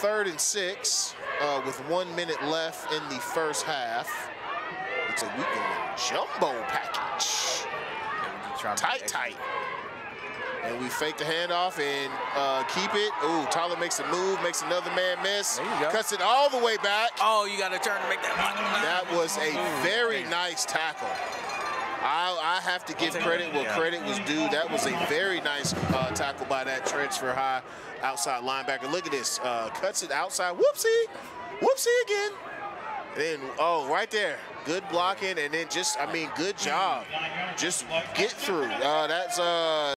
third and six uh, with one minute left in the first half. It's a weekend jumbo package. Tight, tight. And we fake the handoff and uh, keep it. Ooh, Tyler makes a move, makes another man miss. There you go. Cuts it all the way back. Oh, you got to turn to make that. That was a very nice tackle. I, have to give credit where credit was due. That was a very nice uh, tackle by that transfer high outside linebacker. Look at this. Uh, cuts it outside. Whoopsie. Whoopsie again. then, oh, right there. Good blocking. And then just, I mean, good job. Just get through. Uh, that's. Uh,